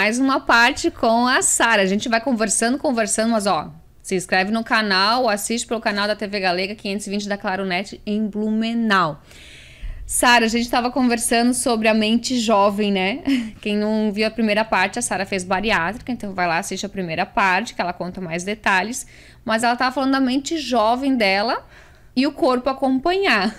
Mais uma parte com a Sara. A gente vai conversando, conversando, mas ó, se inscreve no canal, assiste pelo canal da TV Galega 520 da Claronet em Blumenau. Sara, a gente estava conversando sobre a mente jovem, né? Quem não viu a primeira parte, a Sara fez bariátrica, então vai lá, assiste a primeira parte, que ela conta mais detalhes. Mas ela estava falando da mente jovem dela e o corpo acompanhar.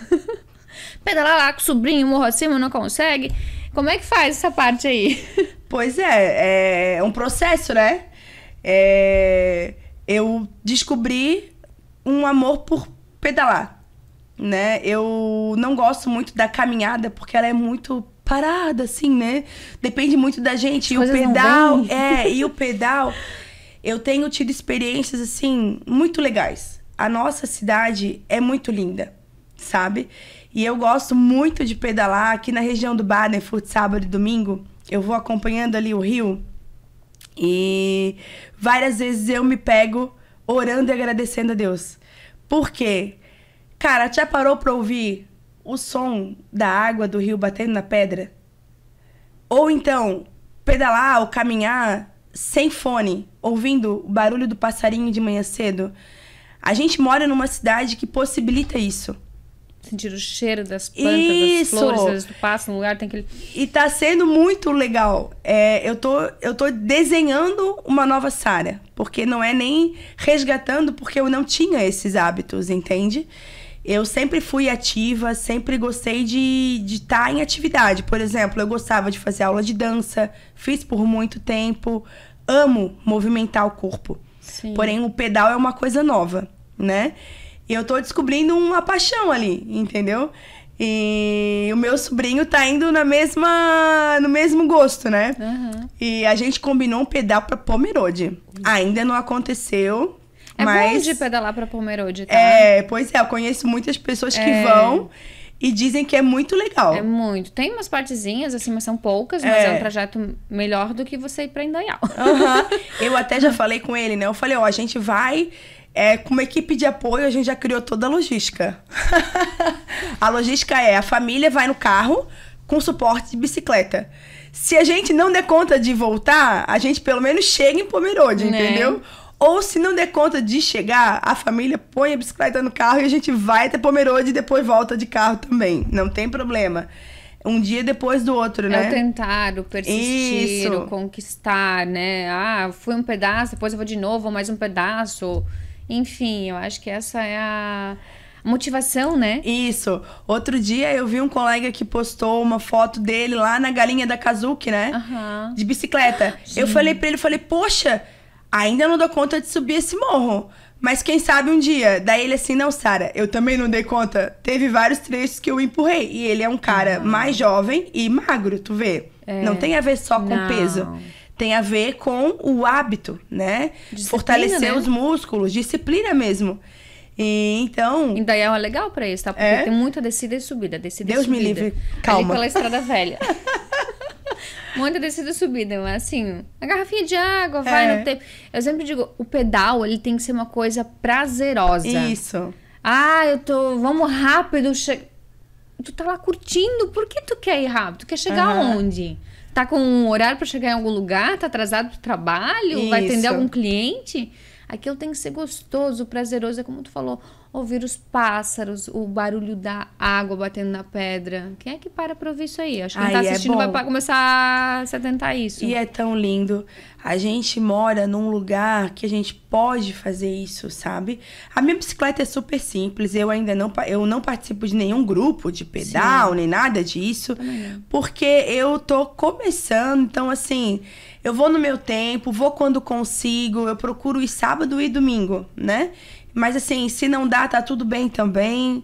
Pedalar lá com o sobrinho, morro acima, não consegue. Como é que faz essa parte aí? Pois é, é um processo, né? É, eu descobri um amor por pedalar, né? Eu não gosto muito da caminhada porque ela é muito parada, assim, né? Depende muito da gente. As e o pedal, é, e o pedal, eu tenho tido experiências assim muito legais. A nossa cidade é muito linda, sabe? E eu gosto muito de pedalar aqui na região do Badenfurt, sábado e domingo. Eu vou acompanhando ali o rio e várias vezes eu me pego orando e agradecendo a Deus. Por quê? Cara, já parou pra ouvir o som da água do rio batendo na pedra? Ou então, pedalar ou caminhar sem fone, ouvindo o barulho do passarinho de manhã cedo? A gente mora numa cidade que possibilita isso. Sentir o cheiro das plantas, Isso. das flores, vezes tu passa num lugar, tem aquele. E tá sendo muito legal. É, eu, tô, eu tô desenhando uma nova Sara. Porque não é nem resgatando, porque eu não tinha esses hábitos, entende? Eu sempre fui ativa, sempre gostei de estar em atividade. Por exemplo, eu gostava de fazer aula de dança, fiz por muito tempo, amo movimentar o corpo. Sim. Porém, o pedal é uma coisa nova, né? E eu tô descobrindo uma paixão ali, entendeu? E o meu sobrinho tá indo na mesma, no mesmo gosto, né? Aham. E a gente combinou um pedal pra Pomerode. Ainda não aconteceu, É bom mas de pedalar pra Pomerode, tá? é, pois é, eu conheço muitas pessoas que É. vão e dizem que é muito legal. É muito. Tem umas partezinhas, assim, mas são poucas, mas é, É. um trajeto melhor do que você ir pra Indaial. Aham. Eu até já falei com ele, né? Eu falei, ó, a gente vai é, com uma equipe de apoio, a gente já criou toda a logística. a logística é, a família vai no carro com suporte de bicicleta. Se a gente não der conta de voltar, a gente pelo menos chega em Pomerode, Né? entendeu? Ou se não der conta de chegar, a família põe a bicicleta no carro e a gente vai até Pomerode e depois volta de carro também. Não tem problema. Um dia depois do outro, É né? o tentar, o persistir, Isso. o conquistar, né? Ah, fui um pedaço, depois eu vou de novo, mais um pedaço. Enfim, eu acho que essa é a motivação, né? Isso. Outro dia eu vi um colega que postou uma foto dele lá na galinha da Kazuki, né? Aham. De bicicleta. Eu falei pra ele, falei, poxa, ainda não dou conta de subir esse morro. Mas quem sabe um dia. Daí ele assim, não, Sara, eu também não dei conta. Teve vários trechos que eu empurrei. E ele é um cara mais jovem e magro, tu vê. Não tem a ver só com Não. peso. Tem a ver com o hábito, né? Disciplina, Fortalecer né? os músculos, disciplina mesmo. E então, Indaial é legal pra isso, tá? Porque É? tem muita descida e subida. Descida Deus e me subida. livre. Ali Calma. pela estrada velha. muita descida e subida, mas assim, a garrafinha de água, vai É. no tempo. Eu sempre digo, o pedal, ele tem que ser uma coisa prazerosa. isso. Ah, eu tô. Vamos rápido. Che... Tu tá lá curtindo. Por que tu quer ir rápido? Tu quer chegar Aham. aonde? Tá com um horário pra chegar em algum lugar? Tá atrasado pro trabalho? Vai atender Isso. algum cliente? Aquilo tem que ser gostoso, prazeroso. É como tu falou. Ouvir os pássaros, o barulho da água batendo na pedra. Quem é que para pra ouvir isso aí? Acho que quem tá Ai, é assistindo vai bom. pa- começar a se atentar a isso. E é tão lindo. A gente mora num lugar que a gente pode fazer isso, sabe? A minha bicicleta é super simples. Eu ainda não, eu não participo de nenhum grupo de pedal, nem nada disso. Porque eu tô começando, então assim, eu vou no meu tempo, vou quando consigo, eu procuro ir sábado e domingo, né? Mas assim, se não dá, tá tudo bem também.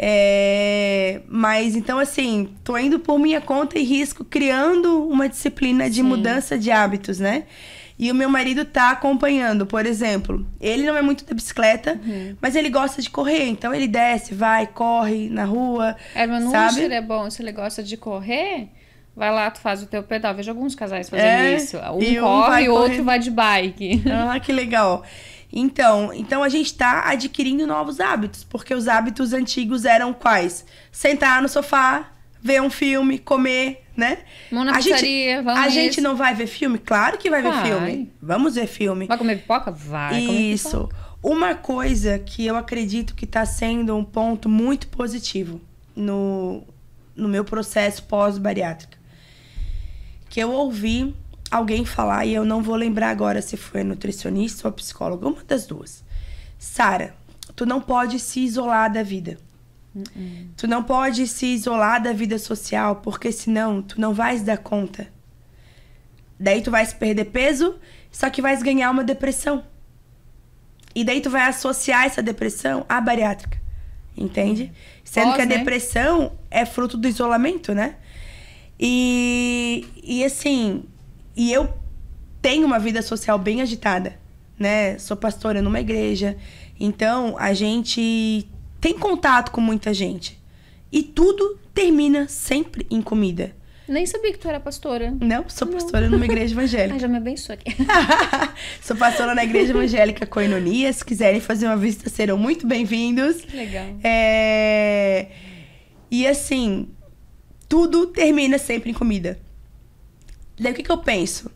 É, Mas então, assim, tô indo por minha conta e risco, criando uma disciplina de Sim. mudança de hábitos, né? E o meu marido tá acompanhando, por exemplo. Ele não é muito da bicicleta, mas ele gosta de correr. Então ele desce, vai, corre na rua. Herman sabe? Usher é bom, se ele gosta de correr, vai lá, tu faz o teu pedal. Vejo alguns casais fazendo É, isso. Um um corre vai e o outro vai de bike. Ah, que legal. Então, então a gente tá adquirindo novos hábitos, porque os hábitos antigos eram quais? Sentar no sofá, ver um filme, comer, né? Vamos na a gente, pizzaria, vamos a gente não vai ver filme? Claro que vai, ver Vai. filme. Vamos ver filme. Vai comer pipoca? Vai comer Isso. pipoca. Uma coisa que eu acredito que está sendo um ponto muito positivo no, no meu processo pós-bariátrica. Que eu ouvi alguém falar, e eu não vou lembrar agora se foi nutricionista ou psicólogo, uma das duas. Sara, tu não pode se isolar da vida. Tu não pode se isolar da vida social, porque senão tu não vais dar conta. Daí tu vais perder peso, só que vais ganhar uma depressão. E daí tu vai associar essa depressão à bariátrica. Entende? Sendo Pós, que a né? depressão é fruto do isolamento, né? E, e assim, e eu tenho uma vida social bem agitada, né? Sou pastora numa igreja. Então, a gente tem contato com muita gente. E tudo termina sempre em comida. Nem sabia que tu era pastora. Não, sou pastora numa igreja evangélica. Ai, já me abençoa aqui. Sou pastora na Igreja Evangélica Coinonia. Se quiserem fazer uma visita, serão muito bem-vindos. Legal. É... E assim, tudo termina sempre em comida. Daí o que, que eu penso?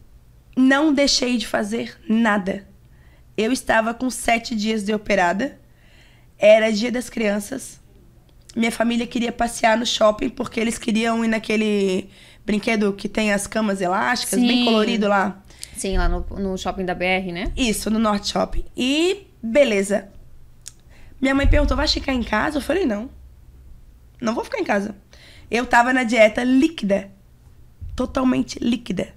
Não deixei de fazer nada. Eu estava com sete dias de operada. Era dia das crianças. Minha família queria passear no shopping porque eles queriam ir naquele brinquedo que tem as camas elásticas, bem Sim. colorido lá. Sim, lá no, no shopping da BR, né? Isso, no Norte Shopping. E beleza. Minha mãe perguntou: vai ficar em casa? Eu falei: não. Não vou ficar em casa. Eu tava na dieta líquida. Totalmente líquida.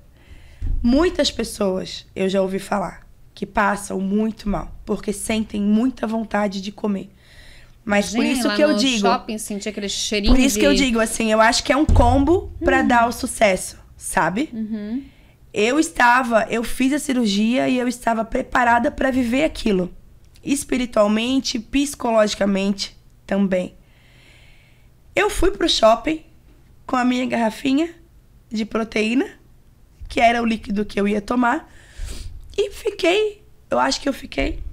Muitas pessoas eu já ouvi falar que passam muito mal porque sentem muita vontade de comer. Mas por isso que eu no digo. shopping, senti aquele cheirinho Por isso de... que eu digo assim, eu acho que é um combo pra dar o sucesso, sabe? Uhum. Eu estava, eu fiz a cirurgia e eu estava preparada para viver aquilo. Espiritualmente, psicologicamente também. Eu fui pro shopping com a minha garrafinha de proteína, que era o líquido que eu ia tomar, e fiquei, eu acho que eu fiquei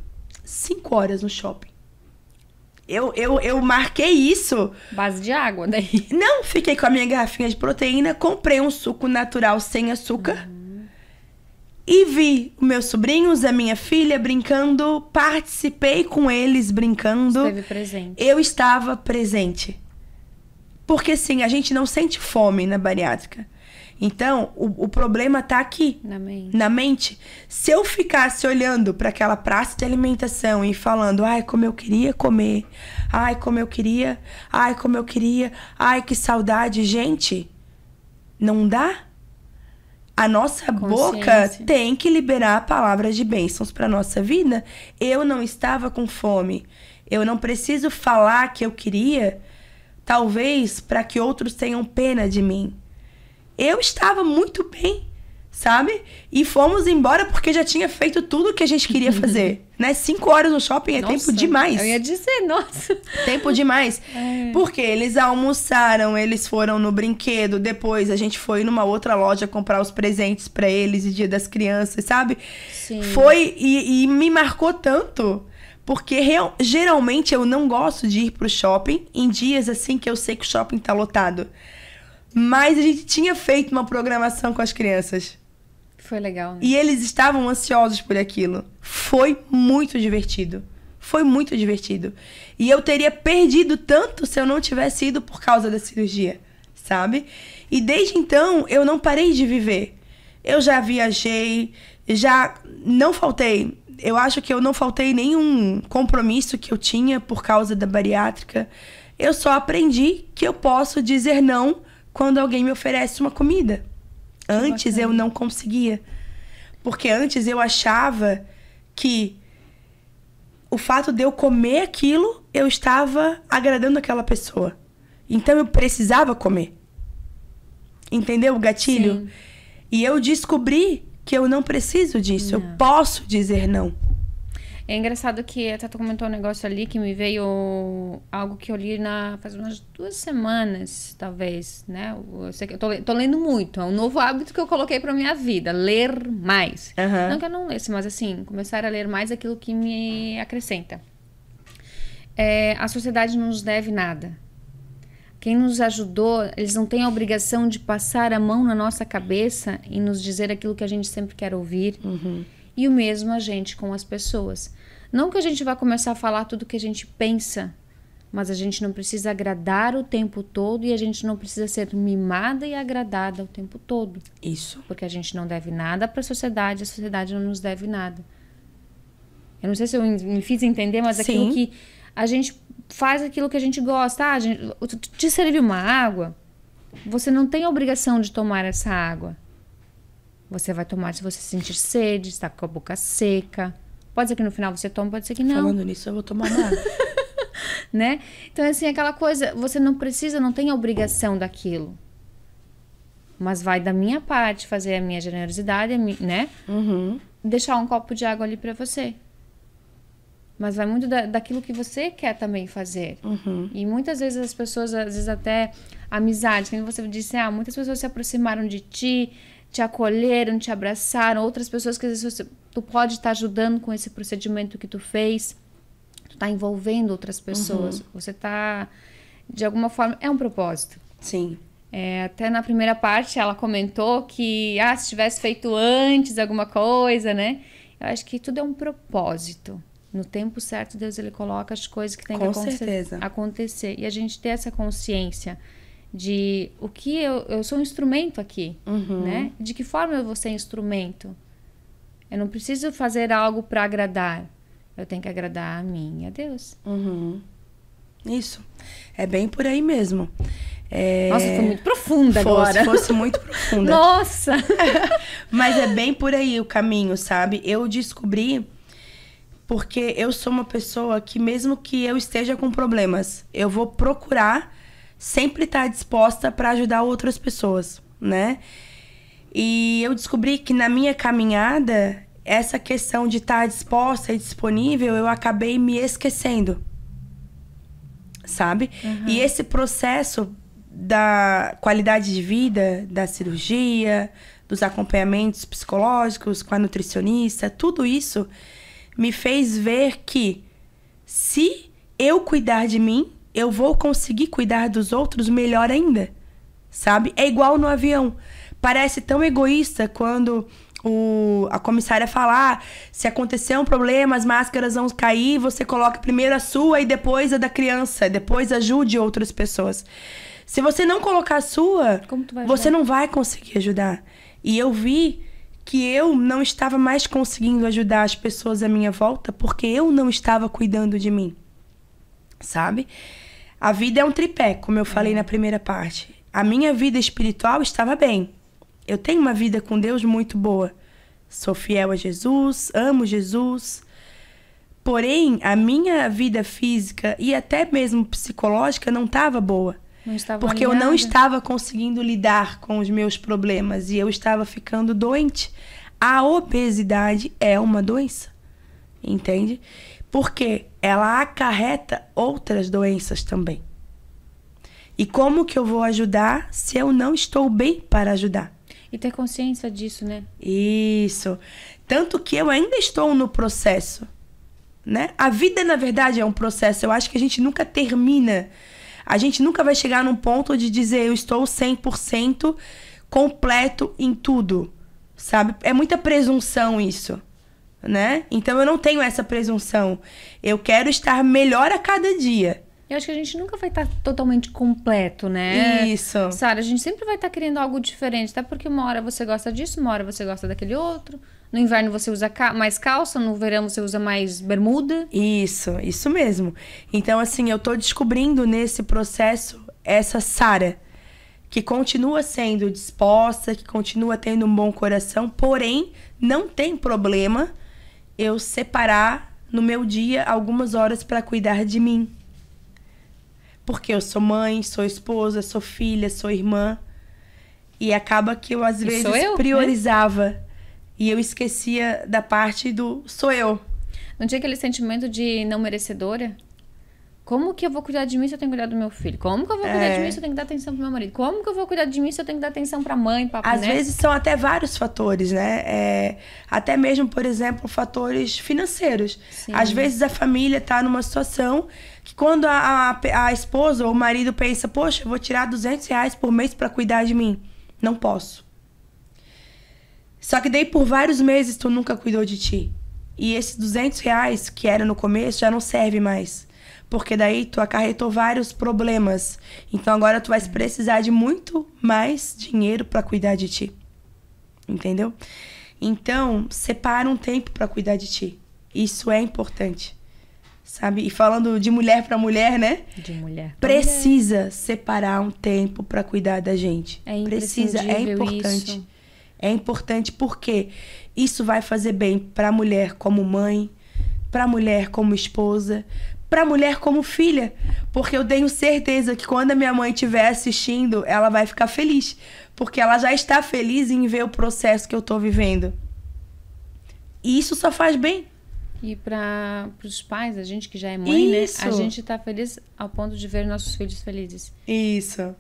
cinco horas no shopping. Eu, eu, eu marquei isso Base de água, daí. não, fiquei com a minha garrafinha de proteína, comprei um suco natural sem açúcar. E vi os meus sobrinhos, a minha filha brincando, participei com eles brincando. Esteve presente. Eu estava presente. Porque sim, a gente não sente fome na bariátrica. Então, o, o problema tá aqui Na mente. na mente, se eu ficasse olhando para aquela praça de alimentação e falando, ai, como eu queria comer, ai, como eu queria, ai, como eu queria, ai, que saudade, gente, não dá. A nossa boca tem que liberar palavras de bênçãos para nossa vida. Eu não estava com fome. Eu não preciso falar que eu queria, talvez para que outros tenham pena de mim eu estava muito bem, sabe? E fomos embora porque já tinha feito tudo o que a gente queria fazer, né? Cinco horas no shopping é Nossa, tempo demais. Eu ia dizer, nossa. Tempo demais. É. Porque eles almoçaram, eles foram no brinquedo, depois a gente foi numa outra loja comprar os presentes pra eles e Dia das Crianças, sabe? Sim. Foi e, e me marcou tanto. Porque real- geralmente eu não gosto de ir pro shopping em dias assim que eu sei que o shopping tá lotado. Mas a gente tinha feito uma programação com as crianças. Foi legal, né? E eles estavam ansiosos por aquilo. Foi muito divertido. Foi muito divertido. E eu teria perdido tanto se eu não tivesse ido por causa da cirurgia, sabe? E desde então eu não parei de viver. Eu já viajei, já não faltei. Eu acho que eu não faltei nenhum compromisso que eu tinha por causa da bariátrica. Eu só aprendi que eu posso dizer não quando alguém me oferece uma comida. Antes eu não conseguia. Porque antes eu achava que o fato de eu comer aquilo, eu estava agradando aquela pessoa. Então eu precisava comer. Entendeu o gatilho? Sim. E eu descobri que eu não preciso disso. Eu posso dizer não. É engraçado que até tu comentou um negócio ali que me veio algo que eu li na, faz umas duas semanas, talvez, né? Eu, sei que eu tô, tô lendo muito. É um novo hábito que eu coloquei pra minha vida. Ler mais. Aham. Não que eu não lesse, mas assim, começar a ler mais aquilo que me acrescenta. É, a sociedade não nos deve nada. quem nos ajudou, eles não têm a obrigação de passar a mão na nossa cabeça e nos dizer aquilo que a gente sempre quer ouvir. Uhum. E o mesmo a gente com as pessoas. Não que a gente vá começar a falar tudo que a gente pensa, mas a gente não precisa agradar o tempo todo e a gente não precisa ser mimada e agradada o tempo todo. Isso. Porque a gente não deve nada para a sociedade, a sociedade não nos deve nada. Eu não sei se eu me fiz entender, mas Sim. aquilo que a gente faz aquilo que a gente gosta. Ah, a gente, te serviu uma água, você não tem a obrigação de tomar essa água. Você vai tomar se você sentir sede, está com a boca seca. Pode ser que no final você tome, pode ser que não. Falando nisso, eu vou tomar nada. né? Então, assim, aquela coisa, você não precisa, não tem a obrigação daquilo. Mas vai da minha parte fazer a minha generosidade, né? uhum. Deixar um copo de água ali pra você. Mas vai muito da, daquilo que você quer também fazer. Uhum. E muitas vezes as pessoas, às vezes até amizade, como você disse, ah, muitas pessoas se aproximaram de ti, te acolheram, te abraçaram, outras pessoas que às vezes você, tu pode estar ajudando com esse procedimento que tu fez, tu tá envolvendo outras pessoas, você tá de alguma forma é um propósito. Sim. É, até na primeira parte ela comentou que ah, se tivesse feito antes alguma coisa, né? Eu acho que tudo é um propósito. No tempo certo, Deus ele coloca as coisas que tem Com que acontecer, certeza. acontecer. E a gente ter essa consciência de o que eu, eu sou um instrumento aqui, Uhum. né? De que forma eu vou ser instrumento? Eu não preciso fazer algo para agradar. Eu tenho que agradar a mim e a Deus. Uhum. Isso. É bem por aí mesmo. É... Nossa, foi muito profunda fosse, agora. fosse muito profunda. Nossa! Mas é bem por aí o caminho, sabe? Eu descobri porque eu sou uma pessoa que mesmo que eu esteja com problemas, eu vou procurar sempre estar disposta para ajudar outras pessoas, né? E eu descobri que na minha caminhada, essa questão de estar disposta e disponível, eu acabei me esquecendo. Sabe? E esse processo da qualidade de vida, da cirurgia, dos acompanhamentos psicológicos com a nutricionista, tudo isso me fez ver que se eu cuidar de mim, eu vou conseguir cuidar dos outros melhor ainda. Sabe? É igual no avião. Parece tão egoísta quando o, a comissária falar se acontecer um problema, as máscaras vão cair, você coloca primeiro a sua e depois a da criança, depois ajude outras pessoas. Se você não colocar a sua, você não vai conseguir ajudar. E eu vi que eu não estava mais conseguindo ajudar as pessoas à minha volta porque eu não estava cuidando de mim. Sabe? A vida é um tripé, como eu falei na primeira parte. A minha vida espiritual estava bem. Eu tenho uma vida com Deus muito boa. Sou fiel a Jesus, amo Jesus. Porém, a minha vida física e até mesmo psicológica não estava boa. Não estava Porque eu não alinhada. estava conseguindo lidar com os meus problemas e eu estava ficando doente. A obesidade é uma doença. Entende? Porque ela acarreta outras doenças também. E como que eu vou ajudar se eu não estou bem para ajudar? E ter consciência disso, né? Isso. Tanto que eu ainda estou no processo, né? A vida, na verdade, é um processo. Eu acho que a gente nunca termina. A gente nunca vai chegar num ponto de dizer eu estou 100% completo em tudo, sabe? É muita presunção isso, né? Então eu não tenho essa presunção. Eu quero estar melhor a cada dia. Eu acho que a gente nunca vai estar totalmente completo, né? Isso. Sara, a gente sempre vai estar querendo algo diferente, até porque uma hora você gosta disso, uma hora você gosta daquele outro. No inverno você usa mais calça, no verão você usa mais bermuda. Isso, isso mesmo. Então, assim, eu tô descobrindo nesse processo essa Sara, que continua sendo disposta, que continua tendo um bom coração, porém, não tem problema eu separar no meu dia algumas horas para cuidar de mim. Porque eu sou mãe, sou esposa, sou filha, sou irmã. E acaba que eu, às E vezes, eu, né? priorizava. E eu esquecia da parte do sou eu. Não tinha aquele sentimento de não merecedora? Como que eu vou cuidar de mim se eu tenho que cuidar do meu filho? Como que eu vou cuidar É. de mim se eu tenho que dar atenção pro meu marido? Como que eu vou cuidar de mim se eu tenho que dar atenção pra mãe, papai, Às né? vezes são até vários fatores, né? É, até mesmo, por exemplo, fatores financeiros. Sim. Às vezes a família tá numa situação que quando a, a, a esposa ou o marido pensa, poxa, eu vou tirar 200 reais por mês para cuidar de mim. Não posso. Só que daí por vários meses tu nunca cuidou de ti. E esses 200 reais que era no começo já não serve mais. Porque daí tu acarretou vários problemas. Então agora tu vai precisar de muito mais dinheiro para cuidar de ti. Entendeu? Então, separa um tempo para cuidar de ti. Isso é importante. Sabe? E falando de mulher para mulher, né? De mulher. Precisa mulher. separar um tempo para cuidar da gente. É Precisa, é importante. Isso. É importante porque isso vai fazer bem para a mulher como mãe, para a mulher como esposa, para a mulher como filha, porque eu tenho certeza que quando a minha mãe estiver assistindo, ela vai ficar feliz, porque ela já está feliz em ver o processo que eu estou vivendo. E isso só faz bem. E para os pais, a gente que já é mãe, Isso. né? A gente está feliz ao ponto de ver nossos filhos felizes. Isso.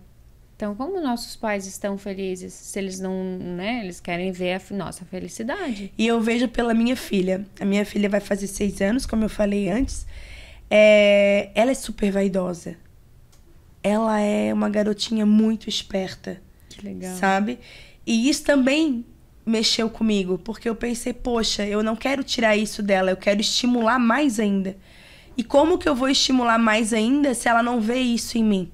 Então, como nossos pais estão felizes, se eles não, né? Eles querem ver a nossa felicidade. E eu vejo pela minha filha. A minha filha vai fazer seis anos, como eu falei antes. É... Ela é super vaidosa. Ela é uma garotinha muito esperta. Que legal. Sabe? E isso também mexeu comigo, porque eu pensei, poxa, eu não quero tirar isso dela, eu quero estimular mais ainda. E como que eu vou estimular mais ainda se ela não vê isso em mim?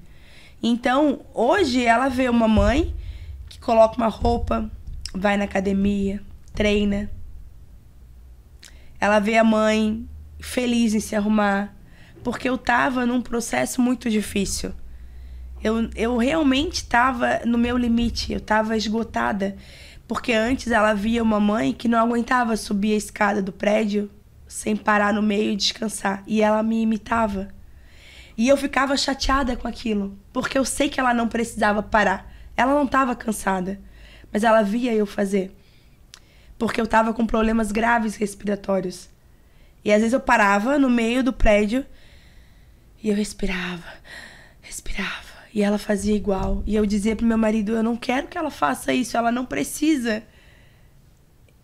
Então, hoje ela vê uma mãe que coloca uma roupa, vai na academia, treina. Ela vê a mãe feliz em se arrumar, porque eu tava num processo muito difícil. Eu, eu realmente tava no meu limite, eu tava esgotada. Porque antes ela via uma mãe que não aguentava subir a escada do prédio sem parar no meio e descansar. E ela me imitava. E eu ficava chateada com aquilo, porque eu sei que ela não precisava parar. Ela não estava cansada, mas ela via eu fazer. Porque eu estava com problemas graves respiratórios. E às vezes eu parava no meio do prédio e eu respirava, respirava. E ela fazia igual. E eu dizia pro meu marido: eu não quero que ela faça isso, ela não precisa.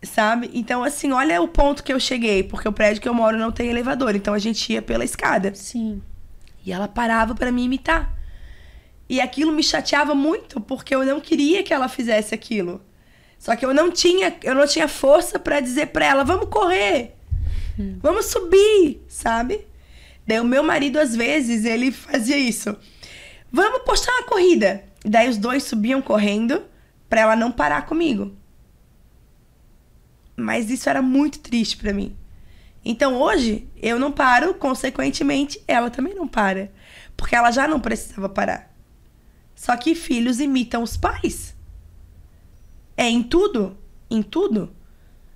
Sabe? Então, assim, olha o ponto que eu cheguei, porque o prédio que eu moro não tem elevador, então a gente ia pela escada. Sim. E ela parava para me imitar. E aquilo me chateava muito, porque eu não queria que ela fizesse aquilo. Só que eu não tinha, eu não tinha força para dizer para ela: "Vamos correr. Vamos subir", sabe? Daí o meu marido às vezes ele fazia isso. Vamos postar uma corrida. Daí os dois subiam correndo para ela não parar comigo. Mas isso era muito triste para mim. Então hoje eu não paro, consequentemente ela também não para, porque ela já não precisava parar. Só que filhos imitam os pais. É em tudo, em tudo.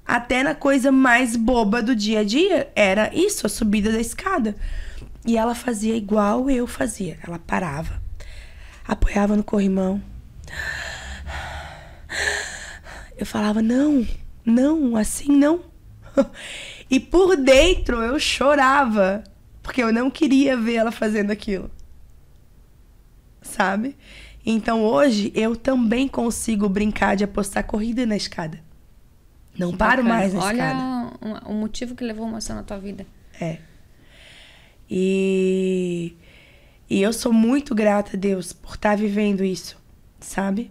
Até na coisa mais boba do dia a dia era isso, a subida da escada. E ela fazia igual eu fazia. Ela parava, apoiava no corrimão. Eu falava: "Não, não, assim não". E por dentro eu chorava, porque eu não queria ver ela fazendo aquilo. Sabe? Então hoje eu também consigo brincar de apostar corrida na escada. Não paro Bacana. mais na Olha escada. o motivo que levou uma ação na tua vida. É. E, e eu sou muito grata a Deus por estar vivendo isso, sabe?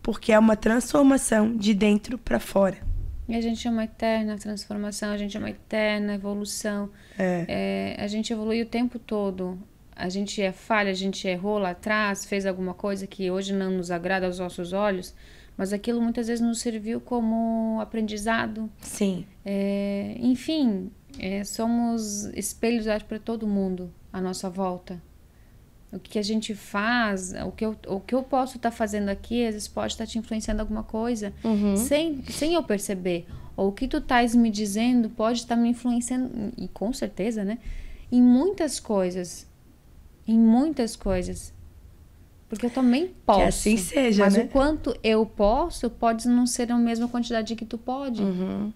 Porque é uma transformação de dentro para fora. E a gente é uma eterna transformação, a gente é uma eterna evolução. É. É, a gente evolui o tempo todo. A gente é falha, a gente errou lá atrás, fez alguma coisa que hoje não nos agrada aos nossos olhos, mas aquilo muitas vezes nos serviu como aprendizado. Sim. É, enfim, é, somos espelhos para todo mundo à nossa volta. O que a gente faz, o que eu, o que eu posso estar fazendo aqui, às vezes pode estar te influenciando alguma coisa Uhum. sem, sem eu perceber. Ou o que tu estás me dizendo pode estar me influenciando, e com certeza, né? Em muitas coisas. Em muitas coisas. Porque eu também posso. assim seja, Mas né? o quanto eu posso, pode não ser a mesma quantidade que tu pode. Uhum.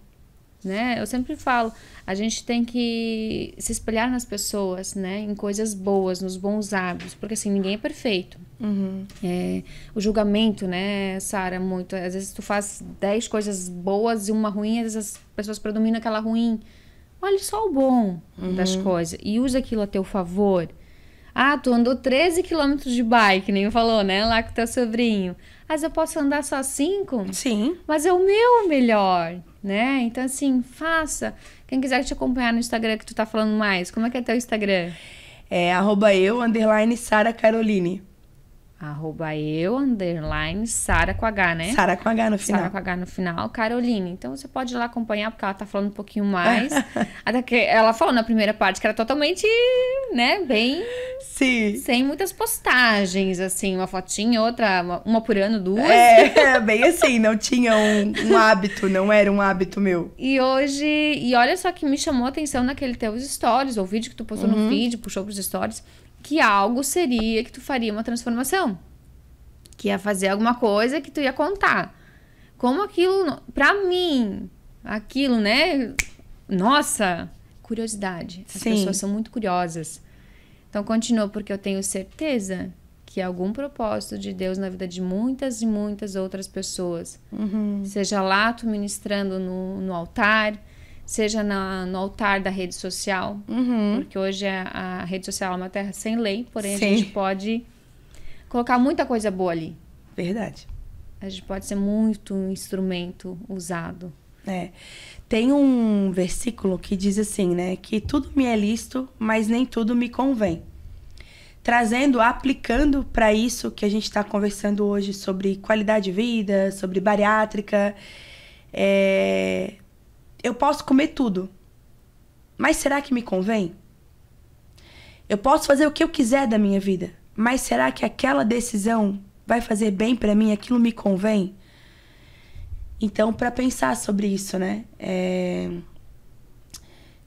Né? Eu sempre falo, a gente tem que se espelhar nas pessoas, né? Em coisas boas, nos bons hábitos. Porque assim, ninguém é perfeito. Uhum. É, o julgamento, né, Sara, muito. Às vezes tu faz 10 coisas boas e uma ruim, às vezes as pessoas predominam aquela ruim. Olha só o bom das coisas e usa aquilo a teu favor. Ah, tu andou 13 quilômetros de bike, nem falou, né? Lá com teu sobrinho. Mas eu posso andar só 5? Sim. Mas é o meu melhor, né? Então, assim, faça. Quem quiser te acompanhar no Instagram que tu tá falando mais, como é que é teu Instagram? É arroba eu, underline Sara Caroline. Arroba eu, underline, Sara com H, né? Sara com H no final. Sara com H no final, Caroline. Então você pode ir lá acompanhar, porque ela tá falando um pouquinho mais. Até que ela falou na primeira parte que era totalmente, né, bem. Sim. Sem muitas postagens, assim, uma fotinha, outra, uma, uma por ano, duas. É, bem assim, não tinha um, um hábito, não era um hábito meu. E hoje, e olha só que me chamou a atenção naquele teus stories, ou vídeo que tu postou no feed, puxou pros stories, que algo seria que tu faria uma transformação. Que ia fazer alguma coisa que tu ia contar. Como aquilo, pra mim, aquilo, né? Nossa, curiosidade. As Sim. pessoas são muito curiosas. Então continua, porque eu tenho certeza que algum propósito de Deus na vida de muitas e muitas outras pessoas. Seja lá tu ministrando no, no altar, seja na- no altar da rede social, Uhum. porque hoje a, a rede social é uma terra sem lei, porém Sim. a gente pode colocar muita coisa boa ali. Verdade. A gente pode ser muito um instrumento usado. É. Tem um versículo que diz assim, né? Que tudo me é lícito, mas nem tudo me convém. Trazendo, aplicando para isso que a gente está conversando hoje sobre qualidade de vida, sobre bariátrica. é, Eu posso comer tudo, mas será que me convém? Eu posso fazer o que eu quiser da minha vida, mas será que aquela decisão vai fazer bem para mim? Aquilo me convém? Então, para pensar sobre isso, né? É...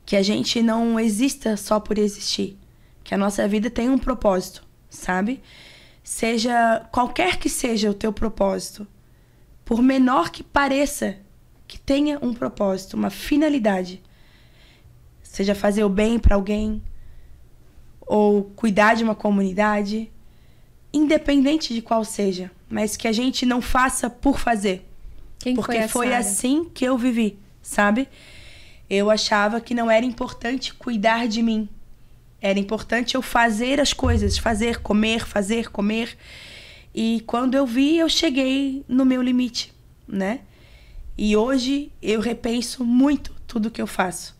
Que a gente não exista só por existir. Que a nossa vida tem um propósito, sabe? Seja qualquer que seja o teu propósito, por menor que pareça, que tenha um propósito, uma finalidade. Seja fazer o bem para alguém, ou cuidar de uma comunidade, independente de qual seja, mas que a gente não faça por fazer. Quem Porque foi, foi, assim que eu vivi, sabe? Eu achava que não era importante cuidar de mim. Era importante eu fazer as coisas, fazer, comer, fazer, comer. E quando eu vi, eu cheguei no meu limite, né? E hoje eu repenso muito tudo que eu faço.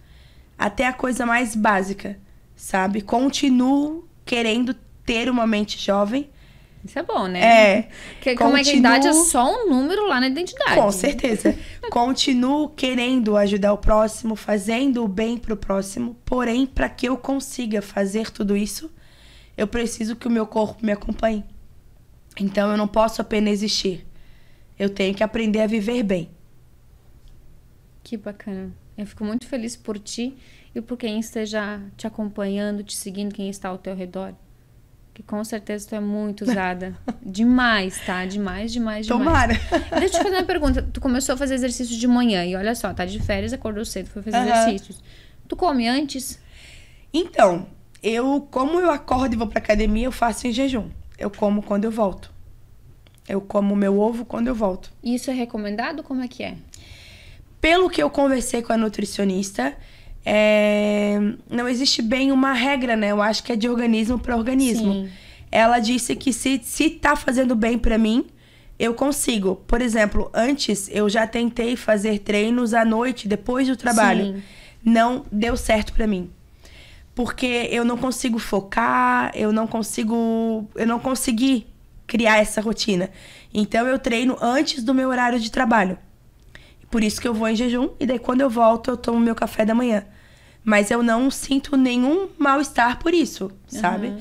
Até a coisa mais básica, sabe? Continuo querendo ter uma mente jovem. Isso é bom, né? É. Que, como é que a idade é continuo- só um número lá na identidade. Com certeza. Continuo querendo ajudar o próximo, fazendo o bem pro próximo. Porém, para que eu consiga fazer tudo isso, eu preciso que o meu corpo me acompanhe. Então, eu não posso apenas existir. Eu tenho que aprender a viver bem. Que bacana. Eu fico muito feliz por ti e por quem esteja te acompanhando, te seguindo, quem está ao teu redor. Que com certeza tu é muito usada. demais, tá? Demais, demais, demais. Tomara. Deixa eu te fazer uma pergunta. Tu começou a fazer exercícios de manhã e olha só, tá de férias, acordou cedo, foi fazer Aham. exercícios. Tu come antes? Então, eu, como eu acordo e vou pra academia, eu faço em jejum. Eu como quando eu volto. Eu como meu ovo quando eu volto. E isso é recomendado? Como é que é? Pelo que eu conversei com a nutricionista, é, não existe bem uma regra, né? Eu acho que é de organismo para organismo. Sim. Ela disse que se, se tá fazendo bem para mim, eu consigo. Por exemplo, antes eu já tentei fazer treinos à noite, depois do trabalho. Sim. Não deu certo para mim. Porque eu não consigo focar, eu não consigo. Eu não consegui criar essa rotina. Então eu treino antes do meu horário de trabalho. Por isso que eu vou em jejum e daí quando eu volto eu tomo meu café da manhã. Mas eu não sinto nenhum mal-estar por isso, sabe?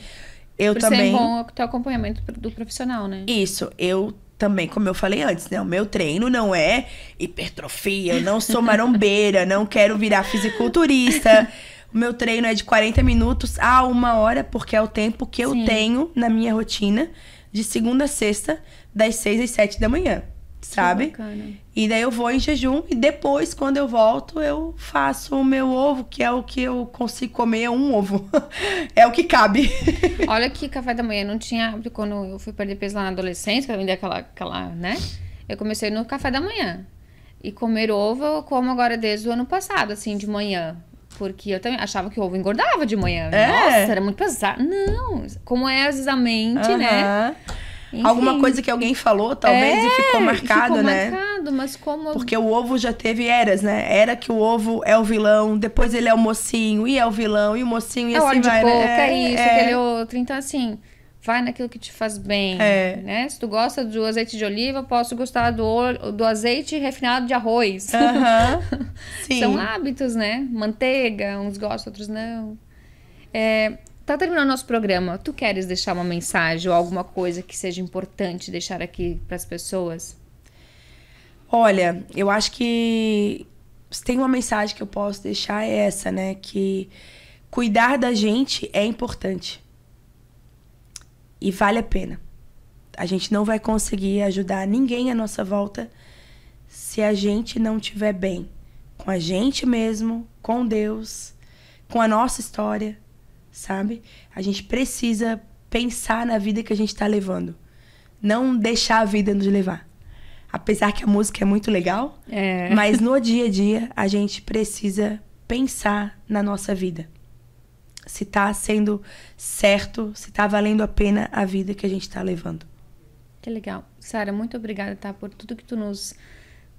Eu Por também. ser bom o teu acompanhamento do profissional, né? Isso, eu também, como eu falei antes, né? O meu treino não é hipertrofia, eu não sou marombeira, não quero virar fisiculturista. O meu treino é de 40 minutos a uma hora, porque é o tempo que eu Sim. tenho na minha rotina, de segunda a sexta, das 6 às 7 da manhã, sabe? E daí eu vou em jejum e depois, quando eu volto, eu faço o meu ovo, que é o que eu consigo comer, é um ovo. é o que cabe. Olha que café da manhã não tinha hábito quando eu fui perder peso lá na adolescência, eu vendia aquela, aquela, né? Eu comecei no café da manhã. E comer ovo eu como agora desde o ano passado, assim, de manhã. Porque eu também achava que o ovo engordava de manhã. É? Nossa, era muito pesado. Não, como é às vezes a mente, né? Enfim. Alguma coisa que alguém falou, talvez, e ficou É, marcado, ficou né? marcado, mas como... Porque o ovo já teve eras, né? Era que o ovo é o vilão, depois ele é o mocinho, e é o vilão, e o mocinho, e é assim óleo de vai, coco, né? é, isso, é. aquele outro. Então, assim, vai naquilo que te faz bem, É. né? Se tu gosta do azeite de oliva, posso gostar do, do azeite refinado de arroz. Aham. Sim. São hábitos, né? Manteiga, uns gostam, outros não. É, tá terminando nosso programa. Tu queres deixar uma mensagem ou alguma coisa que seja importante deixar aqui para as pessoas? Olha, eu acho que se tem uma mensagem que eu posso deixar é essa, né? Que cuidar da gente é importante. E vale a pena. A gente não vai conseguir ajudar ninguém à nossa volta se a gente não estiver bem com a gente mesmo, com Deus, com a nossa história, sabe? A gente precisa pensar na vida que a gente está levando. Não deixar a vida nos levar. Apesar que a música é muito legal, É. mas no dia a dia a gente precisa pensar na nossa vida. Se tá sendo certo, se tá valendo a pena a vida que a gente tá levando. Que legal. Sara, muito obrigada, tá? Por tudo que tu nos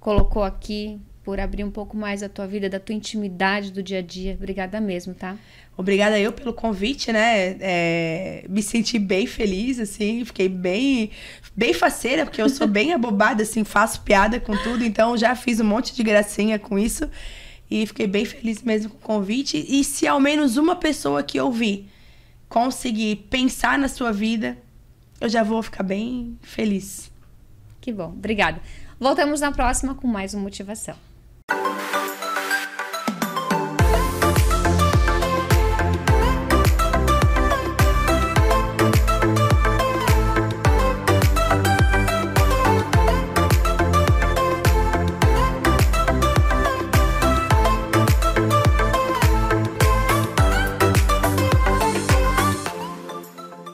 colocou aqui, por abrir um pouco mais a tua vida, da tua intimidade do dia a dia. Obrigada mesmo, tá? Obrigada eu pelo convite, né? É, me senti bem feliz, assim, fiquei bem, bem faceira, porque eu sou bem abobada, assim, faço piada com tudo, então já fiz um monte de gracinha com isso e fiquei bem feliz mesmo com o convite. E se ao menos uma pessoa que ouvir conseguir pensar na sua vida, eu já vou ficar bem feliz. Que bom. Obrigada. Voltamos na próxima com mais uma motivação.